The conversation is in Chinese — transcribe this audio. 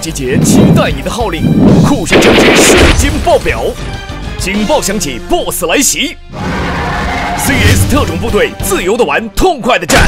集结！期待你的号令，酷炫战绩瞬间爆表！警报响起，BOSS 来袭！CS 特种部队，自由的玩，痛快的战！